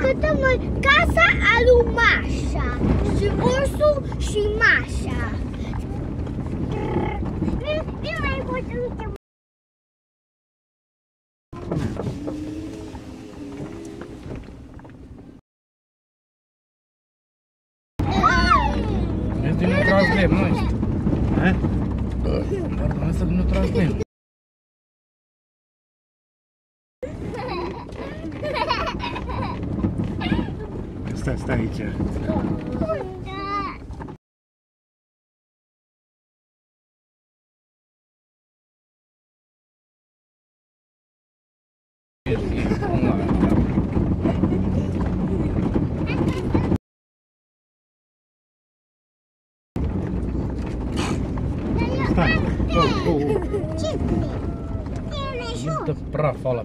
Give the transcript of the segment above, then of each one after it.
cântăm noi Casa alu Mașa Și ursul și Mașa Nu mai pot uite Este nu translem, nu este. Ha? Pardon, asta nu translem. stajcie. Tak. Multă praf ala.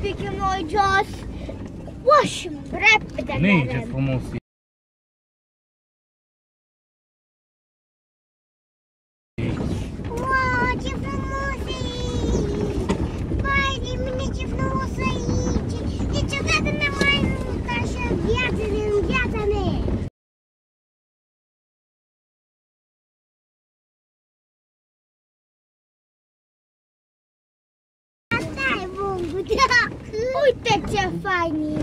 O să picăm noi jos. Uaș, repede. Nei, de ce repede. frumos e. Wow, ce frumos e! Vai de mine, ce frumos e aici! Niciodată n-am mai văzut așa viață din viața mea! Asta e bun, Uite ce fain e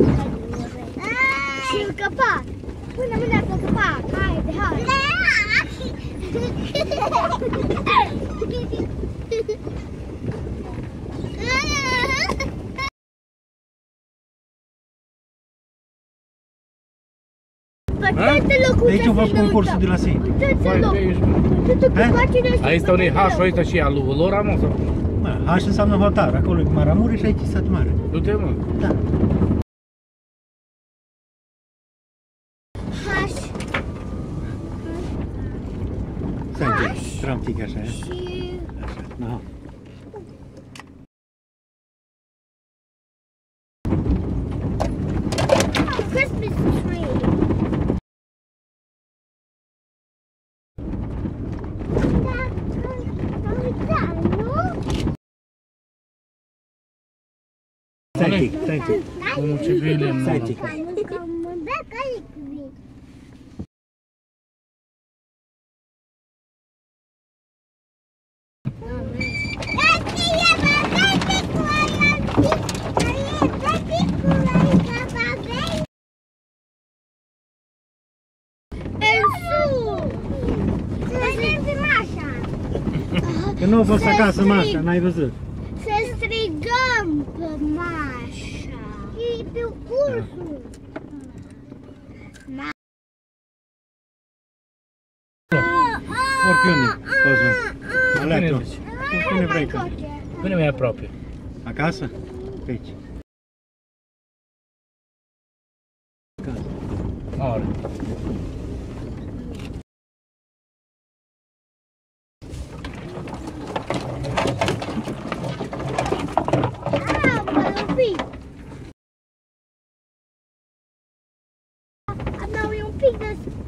Și în căpac! Pune mâna pe căpac! Haide, haide! Pe toate locurile De aici a fost să ne concursul uităm. de la Sei. Uitați Vai, loc. de aici. Uite că Ha? facile și Aici stau nei toate H-ul ăsta și alu lor am sau? Mă, H înseamnă hotar, acolo e Maramure și aici e sat mare. Du-te, mă. Da. H Stai un pic, tră un pic așa, ia. și Așa, no. Christmas tree. Da, da, da, nu? Stai un pic, stai un pic. Omul ce bine mă. Stai un pic. Că mă dă care cuvânt. Că nu a fost acasă Mașa, n-ai văzut. Să strigăm pe Mașa. meu curso. Na... Oricunde, poți merge. Alea tu. Pune vrei că. Pune mai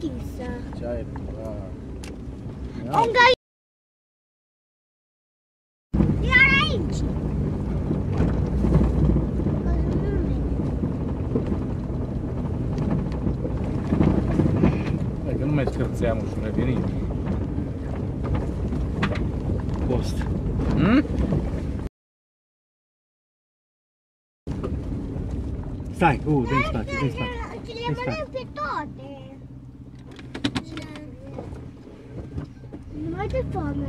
închisă. Ce ai? Da. Iar aici. Hai că nu mai scârțeam și revenim. Post. Hmm? Stai, uh, dă-i spate, dă-i spate. Dă-i spate. Morte fome.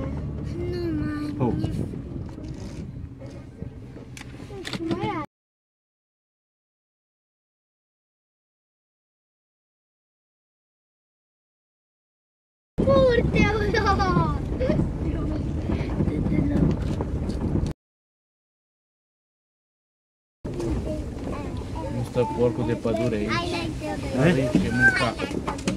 Não, né? não. Mostra porcul de pădure aici. Aici e mâncat.